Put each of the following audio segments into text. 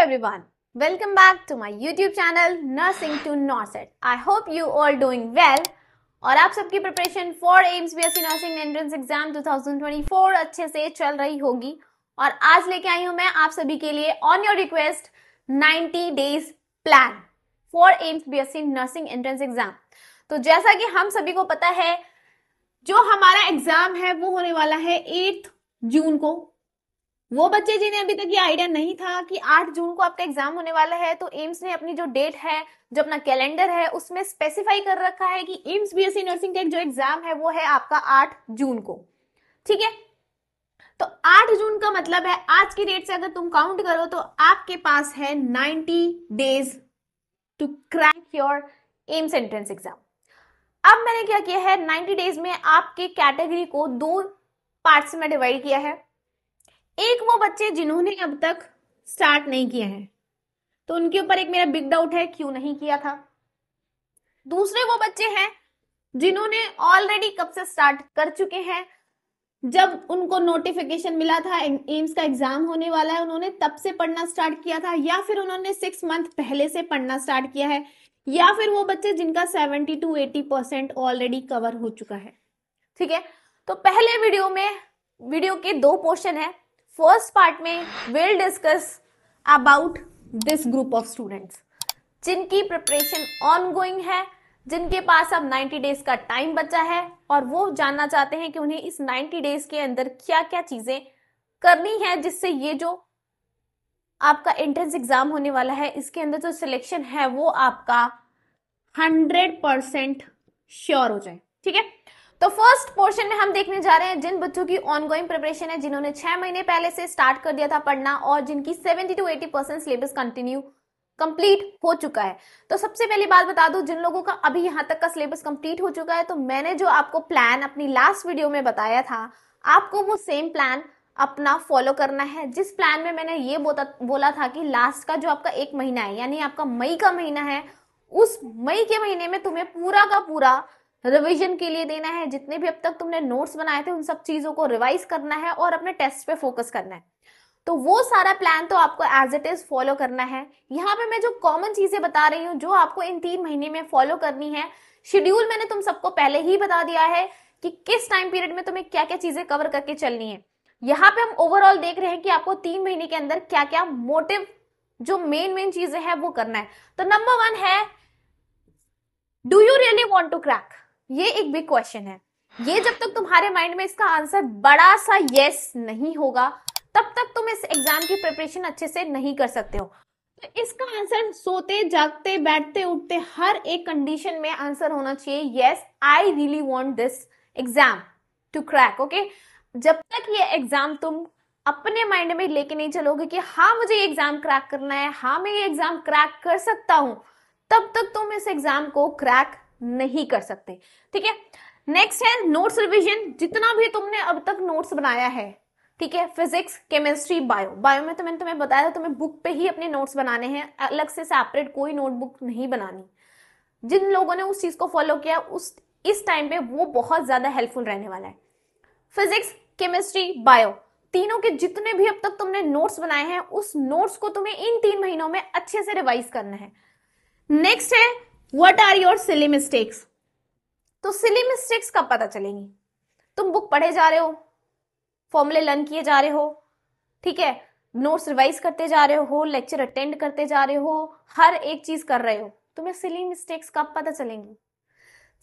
everyone. Welcome back to my YouTube channel, Nursing to Norset. I hope you all doing well. और आप सबकी preparation for AIIMS B S C nursing entrance exam 2024 अच्छे से चल रही होगी और आज लेके आई हूँ मैं आप सभी के लिए on your request 90 days plan for AIIMS B S C nursing entrance exam तो जैसा कि हम सभी को पता है, जो हमारा एग्ज़ाम है, वो होने वाला है एट्थ जून को वो बच्चे जिन्हें अभी तक ये आइडिया नहीं था कि 8 जून को आपका एग्ज़ाम होने वाला है तो एम्स ने अपनी जो डेट है, जो अपना कैलेंडर है, उसमें स्पेसिफाई कर रखा है कि एम्स बीएससी नर्सिंग का जो एग्ज़ाम है, वो है आपका 8 जून को। ठीक है? तो 8 जून का मतलब है, आज की डेट से अगर तुम काउंट करो तो आपके पास है 90 days to crack your AIIMS entrance exam. अब मैंने क्या किया है 90 डेज़ में आपके कैटेगरी को दो पार्ट्स में डिवाइड किया है। एक वो बच्चे जिन्होंने अब तक स्टार्ट नहीं किए हैं। तो उनके ऊपर एक मेरा बिग डाउट है, क्यों नहीं किया था? दूसरे वो बच्चे हैं जिन्होंने ऑलरेडी कब से स्टार्ट कर चुके हैं। जब उनको नोटिफिकेशन मिला था एम्स का एग्ज़ाम होने वाला है, उन्होंने तब से पढ़ना स्टार्ट किया था, या फिर उन्होंने सिक्स मंथ पहले से पढ़ना स्टार्ट किया है, या फिर वो बच्चे जिनका seventy to eighty percent already cover हो चुका है। ठीक है? तो पहले वीडियो में वीडियो के दो पोर्शन है। फ़र्स्ट पार्ट में will discuss about this group of students जिनकी प्रिपरेशन ऑन गोइंग है, जिनके पास अब 90 डेज़ का टाइम बचा है, और वो जानना चाहते हैं कि उन्हें इस 90 डेज़ के अंदर क्या क्या चीज़ें करनी है, जिससे ये जो आपका एंट्रेंस एग्ज़ाम होने वाला है, इसके अंदर जो सिलेक्शन है, वो आपका 100 परसेंट श्योर हो जाए। ठीक है? तो फ़र्स्ट पोर्शन में हम देखने जा रहे हैं जिन बच्चों की ऑनगोइंग प्रिपरेशन है, जिन्होंने छह महीने पहले से स्टार्ट कर दिया था पढ़ना और जिनकी 70 to 80 percent syllabus continue complete हो चुका है। तो सबसे पहली बात बता दू, जिन लोगों का अभी यहाँ तक का सिलेबस कंप्लीट हो चुका है तो मैंने जो आपको प्लान अपनी लास्ट वीडियो में बताया था, आपको वो सेम प्लान अपना फॉलो करना है। जिस प्लान में मैंने ये बोला था कि लास्ट का जो आपका एक महीना है, यानी आपका मई का महीना है, उस मई के महीने में तुम्हें पूरा का पूरा रिवीजन के लिए देना है। जितने भी अब तक तुमने नोट्स बनाए थे, उन सब चीज़ों को रिवाइज करना है और अपने टेस्ट पे फोकस करना है। तो वो सारा प्लान तो आपको एज इट इज़ फॉलो करना है। यहाँ पे मैं जो कॉमन चीज़ें बता रही हूँ, जो आपको इन तीन महीने में फॉलो करनी है शेड्यूल मैंने तुम सबको पहले ही बता दिया है कि किस टाइम पीरियड में तुम्हें क्या क्या चीज़ें कवर करके चलनी है। यहाँ पे हम ओवरऑल देख रहे हैं कि आपको तीन महीने के अंदर क्या क्या मोटिव जो मेन मेन चीज़ें हैं, वो करना है। तो नंबर वन है do you really want to crack ये एक बिग क्वेश्चन है। ये जब तक तुम्हारे माइंड में इसका आंसर बड़ा सा यस नहीं होगा, तब तक तुम इस एग्ज़ाम की प्रिपरेशन अच्छे से नहीं कर सकते हो। तो इसका आंसर सोते, जागते, बैठते, उठते, हर एक कंडीशन में आंसर होना चाहिए। Yes I really want this exam to crack okay जब तक ये एग्ज़ाम तुम अपने माइंड में लेके नहीं चलोगे कि हाँ मुझे ये एग्ज़ाम क्रैक करना है हाँ मैं ये एग्ज़ाम क्रैक कर सकता हूँ, तब तक तुम इस एग्ज़ाम को क्रैक नहीं कर सकते। ठीक है? नेक्स्ट है नोट्स रिवीजन जितना भी तुमने अब तक नोट्स बनाया है, ठीक है? फिजिक्स केमिस्ट्री बायो बायो में तो मैंने तुम्हें बताया था, तुम्हें बुक पे ही अपने नोट्स बनाने हैं। अलग से सेपरेट कोई नोटबुक नहीं बनानी। जिन लोगों ने उस चीज़ को फॉलो किया, उस, इस टाइम पे वो बहुत ज़्यादा हेल्पफुल रहने वाला है। फिजिक्स केमिस्ट्री बायो तीनों के जितने भी अब तक तुमने नोट्स बनाए हैं, उस नोट्स को तुम्हें इन तीन महीनों में अच्छे से रिवाइज करना है। नेक्स्ट है what are your silly mistakes तो सिली मिस्टेक्स कब पता चलेंगी? तुम बुक पढ़े जा रहे हो फॉर्मूले लर्न किए जा रहे हो, ठीक है? नोट्स रिवाइज करते जा रहे हो लेक्चर अटेंड करते जा रहे हो, हर एक चीज़ कर रहे हो, तुम्हें सिली मिस्टेक्स कब पता चलेंगी?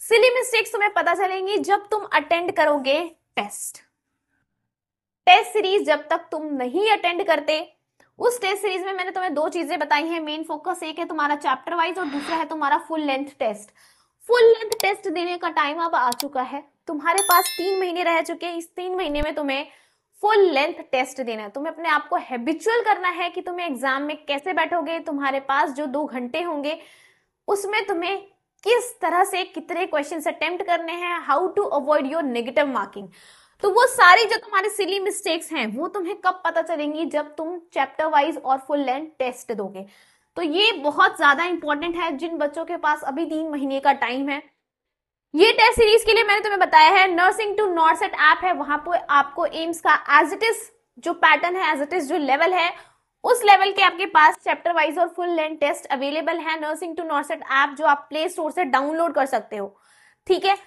सिली मिस्टेक्स तुम्हें पता चलेंगी जब तुम अटेंड करोगे टेस्ट टेस्ट सीरीज़ जब तक तुम नहीं अटेंड करते उस टेस्ट सीरीज़ में मैंने तुम्हें दो चीज़ें बताई हैं मेन फोकस एक है तुम्हारा चैप्टर वाइज और दूसरा है तुम्हारा full length test full length test देने का टाइम अब आ चुका है। तुम्हारे पास तीन महीने रह चुके हैं। इस तीन महीने में तुम्हें फुल लेंथ टेस्ट देना है। तुम्हें अपने आप को हैबिचुअल करना है कि तुम्हें एग्ज़ाम में कैसे बैठोगे, तुम्हारे पास जो दो घंटे होंगे, उसमें तुम्हें किस तरह से कितने क्वेश्चन अटेम्प्ट करने हैं how to avoid your negative marking तो वो सारी जो तुम्हारे सिली मिस्टेक्स हैं, वो तुम्हें कब पता चलेंगी जब तुम चैप्टर वाइज और फुल लेंथ टेस्ट दोगे? तो ये बहुत ज़्यादा इंपॉर्टेंट है, जिन बच्चों के पास अभी तीन महीने का टाइम है। ये टेस्ट सीरीज़ के लिए मैंने तुम्हें बताया है नर्सिंग टू नॉर्सेट ऐप है, वहाँ पर आपको एम्स का एज इट इज़ जो पैटर्न है एज इट इज़ जो लेवल है, उस लेवल के आपके पास चैप्टर वाइज और फुल लेंथ टेस्ट अवेलेबल है। नर्सिंग टू नॉर्सेट ऐप जो आप प्ले स्टोर से डाउनलोड कर सकते हो, ठीक है?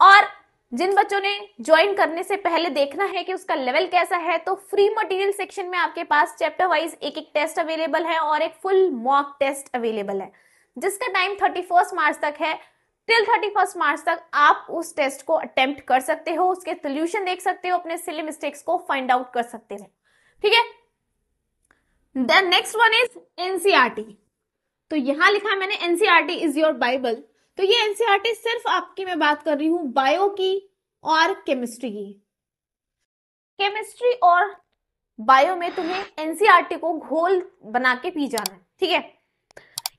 और जिन बच्चों ने ज्वाइन करने से पहले देखना है कि उसका लेवल कैसा है तो फ्री मटेरियल सेक्शन में आपके पास चैप्टर वाइज एक एक टेस्ट अवेलेबल है और एक फुल मॉक टेस्ट अवेलेबल है, जिसका टाइम थर्टी फ़र्स्ट मार्च तक है। टिल थर्टी फ़र्स्ट मार्च तक आप उस टेस्ट को अटेम्प्ट कर सकते हो, उसके सोल्यूशन देख सकते हो, अपने सिली मिस्टेक्स को फाइंड आउट कर सकते हो। ठीक है? नेक्स्ट वन इज़ एनसीआरटी तो यहाँ लिखा मैंने एनसीआरटी इज़ योर बाइबल तो ये एनसीआरटी सिर्फ़ आपकी मैं बात कर रही हूँ बायो की और केमिस्ट्री की। केमिस्ट्री और बायो में तुम्हें एनसीआरटी को घोल बना के पी जाना है, ठीक है?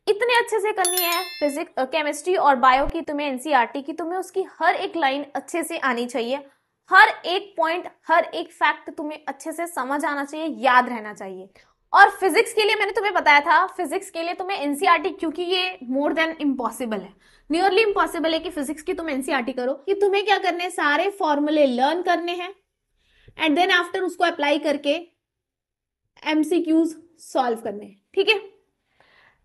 इतने अच्छे से करनी है फिजिक्स केमिस्ट्री और बायो की तुम्हें एनसीआरटी की, तुम्हें उसकी हर एक लाइन अच्छे से आनी चाहिए। हर एक पॉइंट हर एक फैक्ट तुम्हें अच्छे से समझ आना चाहिए, याद रहना चाहिए। और फिजिक्स के लिए मैंने तुम्हें बताया था फिजिक्स के लिए तुम्हें एनसीआरटी क्योंकि ये मोर देन इम्पॉसिबल है। नियरली इम्पॉसिबल है कि फिजिक्स की तुम एनसीआरटी करो कि तुम्हें क्या करने हैं? सारे फॉर्मूले लर्न करने हैं एंड देन आफ्टर उसको अप्लाई करके एमसीक्यूज सॉल्व करने हैं, ठीक है?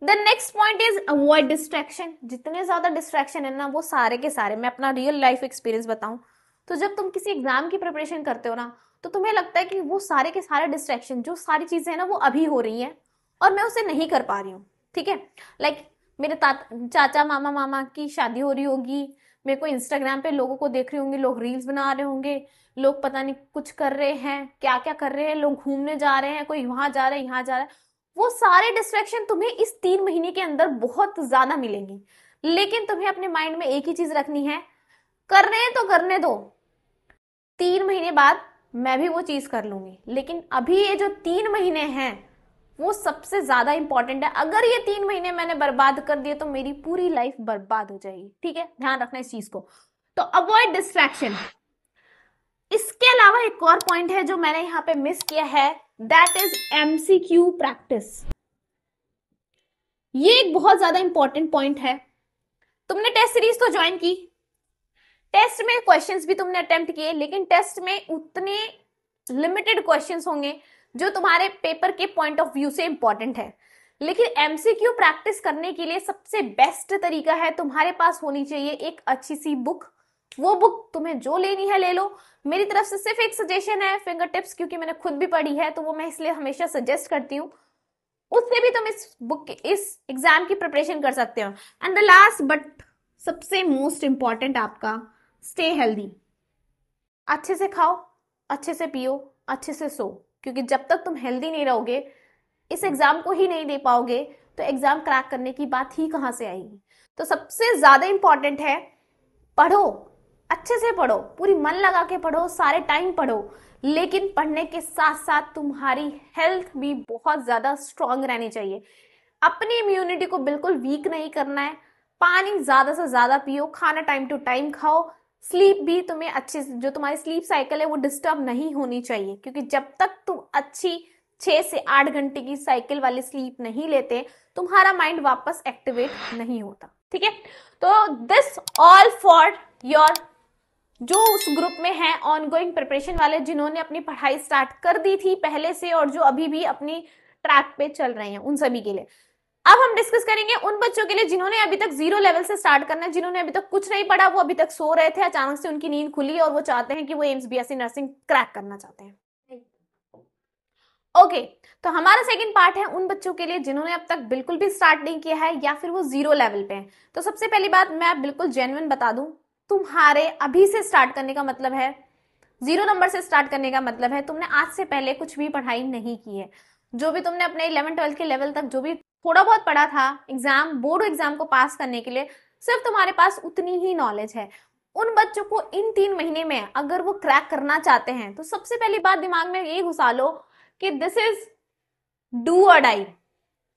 The next point is avoid distraction जितने ज़्यादा डिस्ट्रैक्शन है ना, वो सारे के सारे। मैं अपना रियल लाइफ एक्सपीरियंस बताऊँ। तो जब तुम किसी एग्ज़ाम की प्रिपरेशन करते हो ना तो तुम्हें लगता है कि वो सारे के सारे डिस्ट्रैक्शन जो सारी चीज़ें हैं ना, वो अभी हो रही हैं और मैं उसे नहीं कर पा रही हूँ, ठीक है? लाइक मेरे चाचा, मामा मामा की शादी हो रही होगी, मेरे को इंस्टाग्राम पे लोगों को देख रहे होंगे, लोग रील्स बना रहे होंगे, लोग पता नहीं कुछ कर रहे हैं क्या क्या कर रहे हैं, लोग घूमने जा रहे हैं, कोई वहाँ जा रहा है, यहाँ जा रहा है। वो सारे डिस्ट्रैक्शन तुम्हें इस तीन महीने के अंदर बहुत ज़्यादा मिलेंगी। लेकिन तुम्हें अपने माइंड में एक ही चीज़ रखनी है कर रहे हैं तो करने दो। तीन महीने बाद मैं भी वो चीज़ कर लूँगी। लेकिन अभी ये जो तीन महीने हैं, वो सबसे ज़्यादा इंपॉर्टेंट है। अगर ये तीन महीने मैंने बर्बाद कर दिए तो मेरी पूरी लाइफ बर्बाद हो जाएगी। ठीक है? ध्यान रखना इस चीज़ को। तो अवॉइड डिस्ट्रैक्शन इसके अलावा एक और पॉइंट है जो मैंने यहाँ पे मिस किया है दैट इज़ एमसीक्यू प्रैक्टिस ये एक बहुत ज़्यादा इंपॉर्टेंट पॉइंट है। तुमने टेस्ट सीरीज़ तो ज्वाइन की? टेस्ट में क्वेश्चंस भी तुमने अटेम्प्ट किए, लेकिन टेस्ट में उतने लिमिटेड क्वेश्चंस होंगे जो तुम्हारे पेपर के पॉइंट ऑफ़ व्यू से इंपॉर्टेंट है। लेकिन एमसीक्यू प्रैक्टिस करने के लिए सबसे बेस्ट तरीका है तुम्हारे पास होनी चाहिए एक अच्छी सी बुक वो बुक तुम्हें जो लेनी है ले लो। मेरी तरफ़ से सिर्फ़ एक सजेशन है फिंगर टिप्स क्योंकि मैंने खुद भी पढ़ी है तो वो मैं इसलिए हमेशा सजेस्ट करती हूँ। उससे भी तुम इस बुक इस एग्ज़ाम की प्रिपरेशन कर सकते हो। एंड द लास्ट बट सबसे मोस्ट इंपॉर्टेंट आपका स्टे हेल्दी अच्छे से खाओ, अच्छे से पियो, अच्छे से सो। क्योंकि जब तक तुम हेल्दी नहीं रहोगे, इस एग्ज़ाम को ही नहीं दे पाओगे तो एग्ज़ाम क्रैक करने की बात ही कहाँ से आएगी? तो सबसे ज़्यादा इंपॉर्टेंट है, पढ़ो, अच्छे से पढ़ो, पूरी मन लगा के पढ़ो, सारे टाइम पढ़ो। लेकिन पढ़ने के साथ साथ तुम्हारी हेल्थ भी बहुत ज़्यादा स्ट्रांग रहनी चाहिए। अपनी इम्यूनिटी को बिल्कुल वीक नहीं करना है। पानी ज़्यादा से ज़्यादा पियो, खाना टाइम टू टाइम खाओ स्लीप भी तुम्हें अच्छे जो तुम्हारी स्लीप साइकिल है, वो डिस्टर्ब नहीं होनी चाहिए। क्योंकि जब तक तुम अच्छी छह से आठ घंटे की साइकिल वाली स्लीप नहीं लेते, तुम्हारा माइंड वापस एक्टिवेट नहीं होता। ठीक है? तो दिस ऑल फॉर योर जो उस ग्रुप में है ऑन गोइंग प्रिपरेशन वाले, जिन्होंने अपनी पढ़ाई स्टार्ट कर दी थी पहले से और जो अभी भी अपनी ट्रैक पे चल रहे हैं, उन सभी के लिए। अब हम डिस्कस करेंगे उन बच्चों के लिए जिन्होंने अभी तक ज़ीरो लेवल से स्टार्ट करना है जिन्होंने अभी तक कुछ नहीं पढ़ा वो अभी तक सो रहे थे अचानक से उनकी नींद खुली और वो चाहते हैं कि वो एम्स बीएससी नर्सिंग क्रैक करना चाहते हैं। ओके okay, तो हमारा सेकंड पार्ट है उन बच्चों के लिए जिन्होंने अब तक बिल्कुल भी स्टार्ट नहीं किया है या फिर वो ज़ीरो लेवल पे हैं। तो सबसे पहली बात मैं बिल्कुल जेन्युइन बता दूँ तुम्हारे अभी से स्टार्ट करने का मतलब है ज़ीरो नंबर से स्टार्ट करने का मतलब है तुमने आज से पहले कुछ भी पढ़ाई नहीं की है। जो भी तुमने अपने इलेवन ट्वेल्थ के लेवल तक जो भी थोड़ा बहुत पढ़ा था एग्ज़ाम बोर्ड एग्ज़ाम को पास करने के लिए, सिर्फ़ तुम्हारे पास उतनी ही नॉलेज है। उन बच्चों को इन तीन महीने में अगर वो क्रैक करना चाहते हैं तो सबसे पहली बात दिमाग में ये घुसा लो कि this is do or die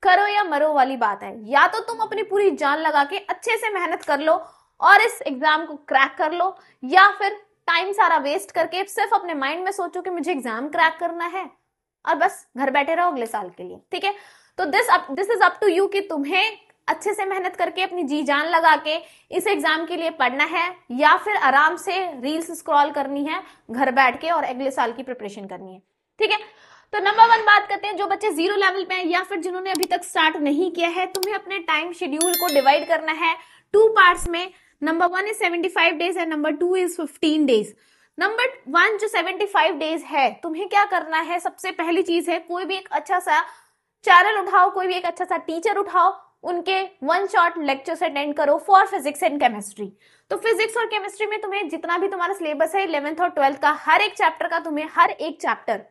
करो या मरो वाली बात है। या तो तुम अपनी पूरी जान लगा के अच्छे से मेहनत कर लो और इस एग्ज़ाम को क्रैक कर लो, या फिर टाइम सारा वेस्ट करके सिर्फ़ अपने माइंड में सोचो कि मुझे एग्ज़ाम क्रैक करना है और बस घर बैठे रहो अगले साल के लिए, ठीक है? तो this this is up to you कि तुम्हें अच्छे से मेहनत करके अपनी जी जान लगा के इस एग्ज़ाम के लिए पढ़ना है या फिर आराम से रील्स स्क्रॉल करनी है, घर बैठ के और अगले साल की प्रिपरेशन करनी है। ठीक है? तो नंबर वन बात करते हैं, जो बच्चे ज़ीरो लेवल पे हैं या फिर जिन्होंने अभी तक स्टार्ट नहीं किया है, तुम्हें अपने टाइम शेड्यूल को डिवाइड करना है। टू पार्ट्स में number one is seventy five days है number two is fifteen days number one जो सेवेंटी फाइव डेज़ है, तुम्हें क्या करना है? सबसे पहली चीज़ है, कोई भी एक अच्छा सा चैनल उठाओ, कोई भी एक अच्छा सा टीचर उठाओ, उनके वन शॉट लेक्चर्स अटेंड करो फॉर फिजिक्स एंड केमिस्ट्री तो फिजिक्स और केमिस्ट्री में तुम्हें जितना भी तुम्हारा सिलेबस है इलेवेंथ और ट्वेल्थ का, हर एक चैप्टर का तुम्हें हर एक चैप्टर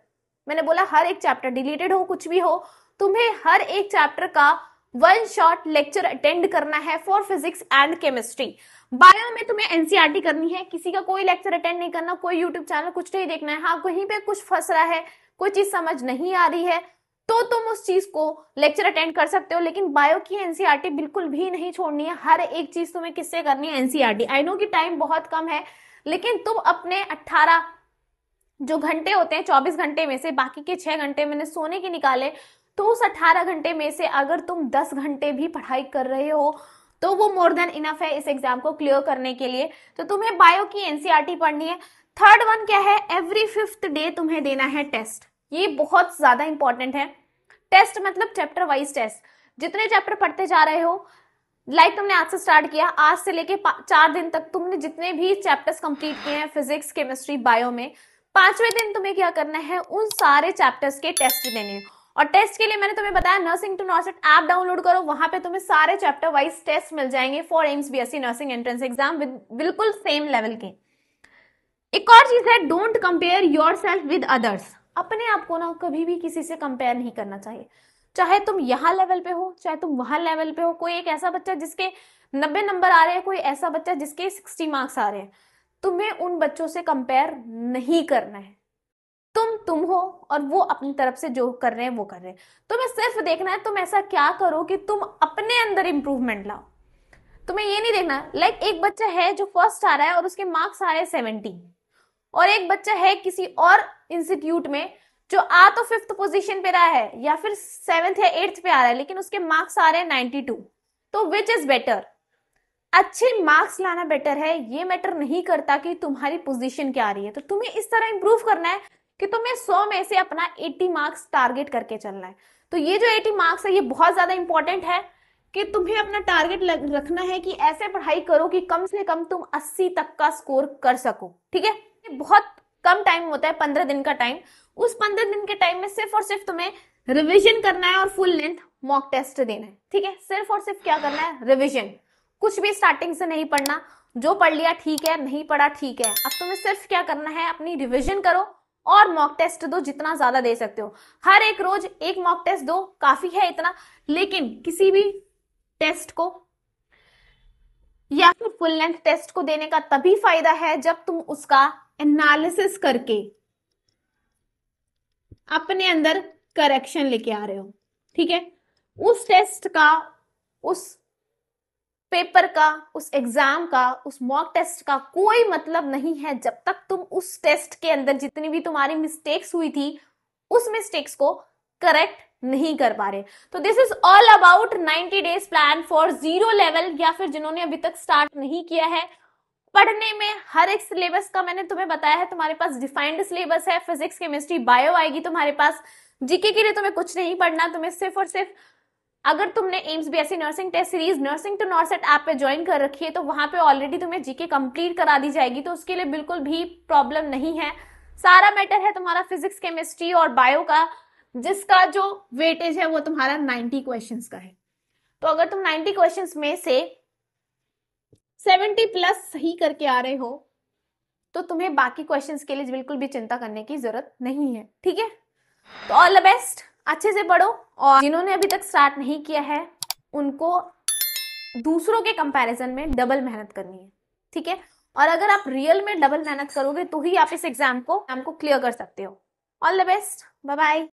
मैंने बोला हर एक चैप्टर डिलीटेड हो, कुछ भी हो, तुम्हें हर एक चैप्टर का वन शॉट लेक्चर अटेंड करना है for physics and chemistry bio में तुम्हें एनसीआरटी करनी है, किसी का कोई लेक्चर अटेंड नहीं करना, कोई यूट्यूब चैनल कुछ नहीं देखना है हाँ कहीं पे कुछ फंस रहा है, कोई चीज़ समझ नहीं आ रही है तो तुम उस चीज़ को लेक्चर अटेंड कर सकते हो, लेकिन बायो की एनसीआरटी बिल्कुल भी नहीं छोड़नी है। हर एक चीज़ तुम्हें किससे करनी है? एनसीआरटी आई नो की टाइम बहुत कम है, लेकिन तुम अपने 18 जो घंटे होते हैं 24 घंटे में से, बाकी के छह घंटे मैंने सोने के निकाले तो उस 18 घंटे में से अगर तुम 10 घंटे भी पढ़ाई कर रहे हो तो वो मोर देन इनफ है इस एग्ज़ाम को क्लियर करने के लिए। तो तुम्हें बायो की एनसीआरटी पढ़नी है। थर्ड वन क्या है? एवरी फिफ्थ डे तुम्हें देना है टेस्ट ये बहुत ज़्यादा इंपॉर्टेंट है। टेस्ट मतलब चैप्टर वाइज टेस्ट जितने चैप्टर पढ़ते जा रहे हो लाइक like तुमने आज से स्टार्ट किया, आज से लेके चार दिन तक तुमने जितने भी चैप्टर्स कंप्लीट किए हैं फिजिक्स केमिस्ट्री बायो में, पाँचवें दिन तुम्हें क्या करना है? उन सारे चैप्टर्स के टेस्ट देने हैं। और टेस्ट के लिए मैंने तुम्हें बताया nursing to NORCET app download करो, वहाँ पे तुम्हें सारे चैप्टर वाइज टेस्ट मिल जाएँगे for AIIMS BSc nursing entrance exam बिल्कुल सेम लेवल के। एक और चीज़ है don't compare yourself with others अपने आप को ना कभी भी किसी से कंपेयर नहीं करना चाहिए। चाहे तुम यहाँ लेवल पे हो, चाहे तुम वहाँ लेवल पे हो, कोई एक ऐसा बच्चा जिसके नब्बे नंबर आ रहे हैं, कोई ऐसा बच्चा जिसके सिक्सटी मार्क्स आ रहे हैं। तुम्हें उन बच्चों से कंपेयर नहीं करना है। तुम तुम हो और वो अपनी तरफ़ से जो कर रहे हैं, वो कर रहे हैं। तुम्हें सिर्फ़ देखना है, तुम ऐसा क्या करो कि तुम अपने अंदर इंप्रूवमेंट लाओ। तुम्हें ये नहीं देखना लाइक एक बच्चा है जो फ़र्स्ट आ रहा है और उसके मार्क्स आ रहे हैं सेवेंटी और एक बच्चा है किसी और इंस्टीट्यूट में, जो आ तो फिफ्थ पोजीशन पे रहा है, या फिर सेवेंथ या एट्थ पे आ रहा है, लेकिन उसके मार्क्स आ रहे हैं नाइनटी टू तो विच इज़ बेटर अच्छे मार्क्स लाना बेटर है, ये मैटर नहीं करता कि तुम्हारी पोजीशन क्या आ रही है। तो तुम्हें इस तरह इंप्रूव करना है कि तुम्हें सौ में से अपना एट्टी मार्क्स टारगेट करके चलना है। तो ये जो एटी मार्क्स है, ये बहुत ज़्यादा इंपॉर्टेंट है कि तुम्हें अपना टारगेट रखना है कि ऐसे पढ़ाई करो कि कम से कम तुम 80 तक का स्कोर कर सको, ठीक है? बहुत कम टाइम होता है, पंद्रह दिन का टाइम उस पंद्रह दिन के टाइम में सिर्फ़ और सिर्फ़ तुम्हें रिविजन करना है और फुल लेंथ मॉक टेस्ट देना है। ठीक है? सिर्फ़ और सिर्फ़ क्या करना है? रिविजन कुछ भी स्टार्टिंग से नहीं पढ़ना। जो पढ़ लिया ठीक है, नहीं पढ़ा ठीक है। अब तुम्हें सिर्फ़ क्या करना है? अपनी रिविजन करो और मॉक टेस्ट दो, जितना ज़्यादा दे सकते हो। हर एक रोज एक मॉक टेस्ट दो, काफ़ी है इतना, लेकिन किसी भी टेस्ट को या फिर फुल लेंथ टेस्ट को देने का तभी फ़ायदा है जब तुम उसका एनालिसिस करके अपने अंदर करेक्शन लेके आ रहे हो, ठीक है? उस टेस्ट का, उस पेपर का, उस एग्ज़ाम का, उस मॉक टेस्ट का कोई मतलब नहीं है। जब तक तुम उस टेस्ट के अंदर जितनी भी तुम्हारी मिस्टेक्स हुई थी, उस मिस्टेक्स को करेक्ट नहीं कर पा रहे। तो this is all about 90 days plan for zero level या फिर जिन्होंने अभी तक स्टार्ट नहीं किया है पढ़ने में हर एक सिलेबस का मैंने तुम्हें बताया है, तुम्हारे पास डिफाइंड सिलेबस है फिजिक्स केमिस्ट्री बायो आएगी तुम्हारे पास। जीके के लिए तुम्हें कुछ नहीं पढ़ना, तुम्हें सिर्फ़ और सिर्फ़ अगर तुमने AIIMS BSc nursing test series nursing to NORCET app पे ज्वाइन कर रखी है तो वहाँ पे ऑलरेडी तुम्हें जीके कंप्लीट करा दी जाएगी तो उसके लिए बिल्कुल भी प्रॉब्लम नहीं है। सारा मैटर है तुम्हारा फिजिक्स केमिस्ट्री और बायो का, जिसका जो वेटेज है वो तुम्हारा 90 क्वेश्चंस का है। तो अगर तुम 90 क्वेश्चंस में से 70 प्लस सही करके आ रहे हो तो तुम्हें बाकी क्वेश्चंस के लिए बिल्कुल भी चिंता करने की ज़रूरत नहीं है, ठीक है? तो ऑल द बेस्ट अच्छे से पढ़ो, और जिन्होंने अभी तक स्टार्ट नहीं किया है, उनको दूसरों के कंपैरिजन में डबल मेहनत करनी है, ठीक है? और अगर आप रियल में डबल मेहनत करोगे तो ही आप इस एग्ज़ाम को एग्ज़ाम को क्लियर कर सकते हो। All the best bye bye